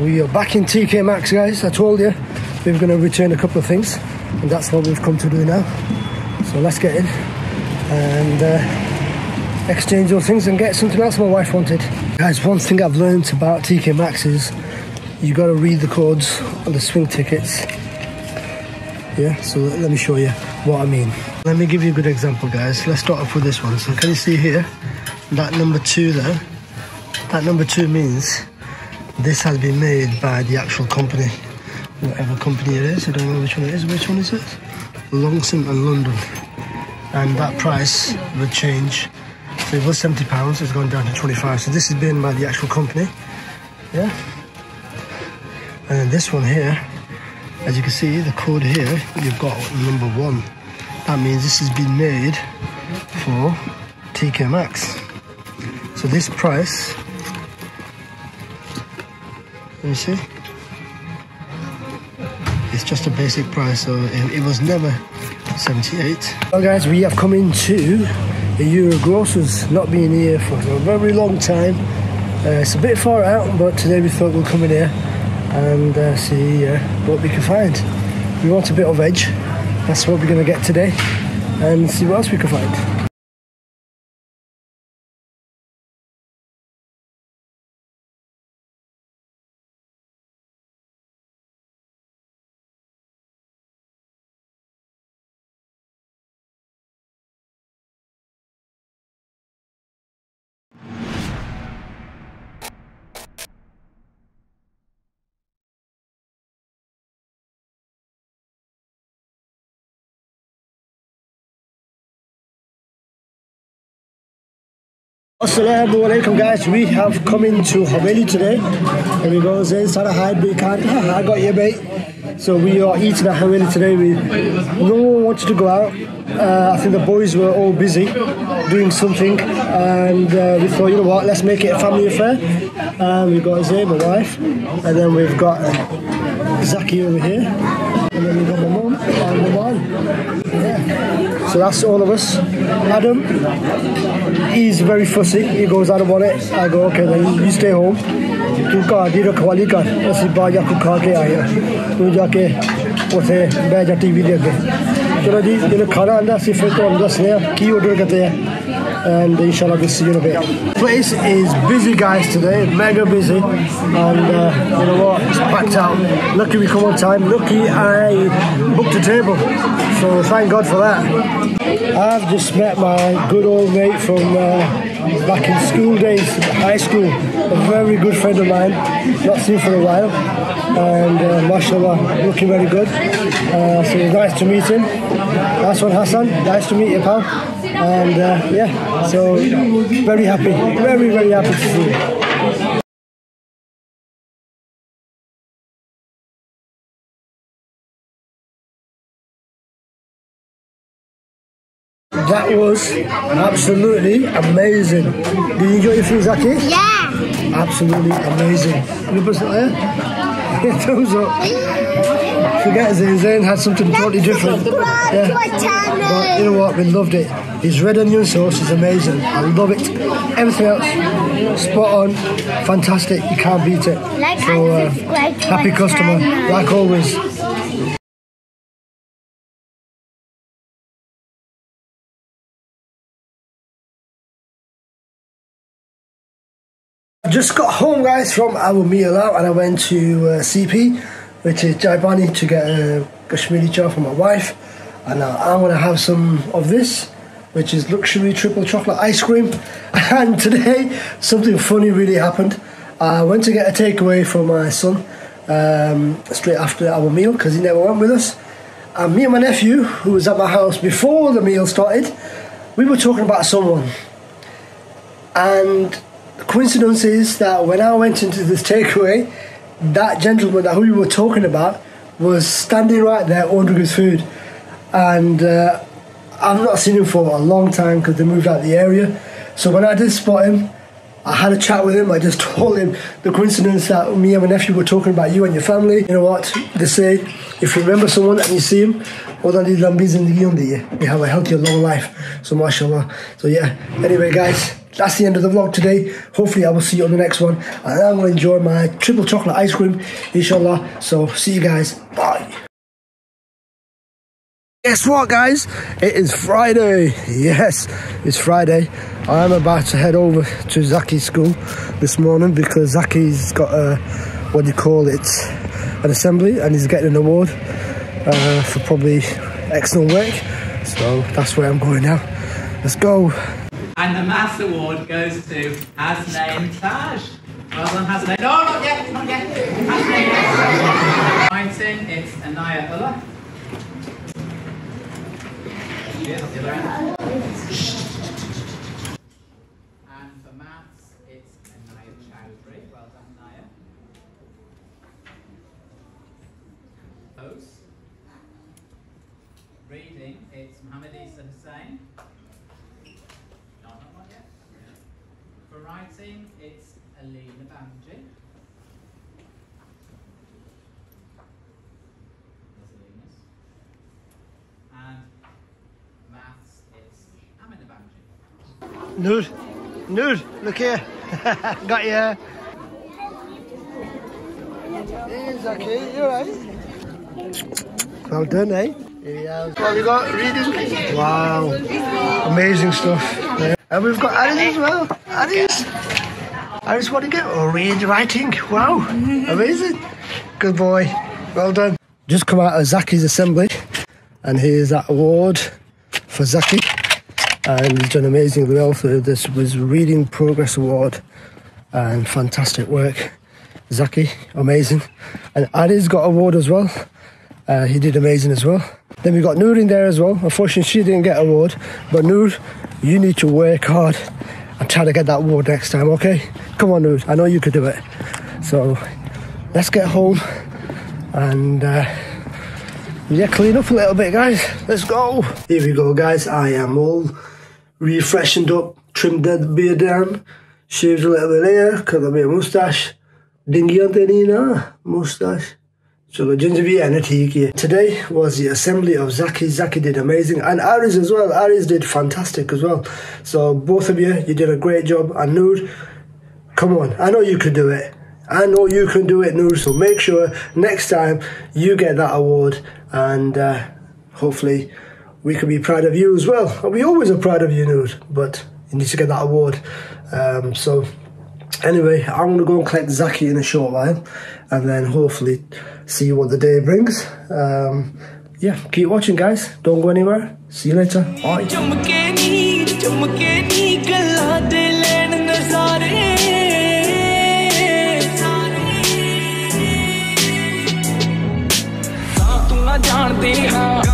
We are back in TK Maxx, guys. I told you we were going to return a couple of things, and that's what we've come to do now. So let's get in and uh, exchange those things and get something else my wife wanted. Guys, one thing I've learned about TK Maxx is you got to read the codes on the swing tickets. Yeah, so let me show you what I mean. Let me give you a good example, guys. Let's start off with this one. So can you see here, that number two there? That number two means this has been made by the actual company, whatever company it is. I don't know which one it is. Which one is it? Longsome and London. And that price would change. So it was 70 pounds, it's gone down to 25. So this has been by the actual company. Yeah. And then this one here, as you can see, the code here, you've got number one. That means this has been made for TK Maxx. So this price, you see, it's just a basic price. So it, was never 78. Well guys, we have come into the Euro Grocers, not been here for a very long time. Uh, it's a bit far out, but today we thought we'll come in here and uh, see uh, what we can find. We want a bit of veg, that's what we're going to get today, and see what else we can find. Assalamu alaikum guys, we have come into Haweli today. Here we go, Zayn Sada hide can't. I got you mate. So we are eating at Haweli today. We, no one wanted to go out. Uh, I think the boys were all busy doing something and uh, we thought, you know what, let's make it a family affair. And we've got Zayn, my wife, and then we've got Zakei over here. and then you got my mum and my mom. Yeah. So that's all of us. Adam, he's very fussy. He goes, I don't want it. I go, okay, then you stay home. ਤੂੰ ਘਰ ਦੀ ਰਖਵਾਲੀ ਕਰ ਅਸੀਂ ਬਾਹਰ ਜਾ ਕੇ ਖਾ ਕੇ ਆਏ ਆ ਤੂੰ ਜਾ ਕੇ ਉੱਥੇ ਬਹਿ ਜਾ ਟੀਵੀ ਦੇ ਅੱਗੇ ਚਲੋ ਜੀ ਜਦੋਂ ਖਾਣਾ ਆਂਦਾ ਅਸੀਂ ਫਿਰ ਤੁਹਾਨੂੰ ਦੱਸਦੇ ਆ ਕੀ ਆਰਡਰ ਕਰਦੇ ਆ and inshallah we'll see you in a bit. Place is busy guys today, mega busy and uh, you know what, it's packed out. Lucky we come on time, lucky I booked a table so thank God for that. I've just met my good old mate from uh, back in school days, high school, a very good friend of mine, not seen for a while and uh, mashallah looking very good. Uh, so it's nice to meet him. That's Hassan nice to meet you pal. And uh, yeah so very happy very very happy to see you That was absolutely amazing. Did you enjoy your food, Zakei? Yeah. Absolutely amazing. Any person there? Thumbs up. Forget Zayn. Zayn had something totally different. My But you know what? We loved it. His red onion sauce is amazing. I love it. Everything else, spot on, fantastic. You can't beat it. Like So uh, happy customer, channel. like always. Just got home, guys, from our meal out, and I went to uh, CP, which is Jaibani, to get a Kashmiri chow for my wife. And uh, I'm gonna have some of this, which is luxury triple chocolate ice cream. And today, something funny really happened. I went to get a takeaway for my son um, straight after our meal because he never went with us. And me and my nephew, who was at my house before the meal started, we were talking about someone. And coincidence is that when I went into this takeaway, that gentleman that we were talking about was standing right there ordering his food. And uh, I've not seen him for a long time because they moved out of the area. So when I did spot him, I had a chat with him. I just told him the coincidence that me and my nephew were talking about you and your family. You know what? They say if you remember someone and you see him, Allah di lambi zindagi hundi hai. You have a healthy long life. So mashallah. So yeah. Anyway, guys, that's the end of the vlog today. Hopefully, I will see you on the next one. And I'm going to enjoy my triple chocolate ice cream, inshallah. So see you guys. Bye. Guess what, guys? It is Friday. Yes, it's Friday. I'm about to head over to Zakei's school this morning because Zakei's got a, what do you call it, an assembly and he's getting an award uh, for probably excellent work. So that's where I'm going now. Let's go. And the Maths Award goes to Hasnain Taj. Well done, Hasnain. No, not yet, not yet. Hasnain. Writing, it's Anaya Ullah. And for maths, it's Anaya Chowdhury. Well done, Anaya. Pose. Reading, it's Muhammad Isa Hussain. No, not one yet. For writing, it's Alina Banji. There's Alina's. And maths, it's Amina Noor, Noor, look here. got you. Hey, Zakei, you alright? Well done, eh? Here we are. What we got? Reading. Wow. Amazing stuff. Yeah. And we've got Aariz as well. Aariz. Aariz, what do you get? Oh, read writing. Wow. Amazing. Good boy. Well done. Just come out of Zakei's assembly. And here's that award for Zakei. And he's done amazingly well. for this was Reading Progress Award. And fantastic work. Zakei, amazing. And Aariz got award as well. Uh, he did amazing as well. Then we got Noor in there as well. Unfortunately, she didn't get award. But Noor, you need to work hard and try to get that award next time, okay? Come on, Noor. I know you could do it. So let's get home and uh, yeah, clean up a little bit, guys. Let's go. Here we go, guys. I am all refreshened up, trimmed that beard down, shaved a little bit there, cut a bit of moustache. Dingy on the now, moustache. So the Jinjabi and tiki. Today was the assembly of Zakei. Zakei did amazing. And Aariz as well. Aariz did fantastic as well. So both of you, you did a great job. And Noor, come on. I know you could do it. I know you can do it, Noor. So make sure next time you get that award. And uh, hopefully we can be proud of you as well. And we always are proud of you, Noor, but you need to get that award. Um, so, anyway, I'm going to go and collect Zakei in a short while and then hopefully see what the day brings. Um, yeah, keep watching, guys. Don't go anywhere. See you later. Bye. ਹਾਂ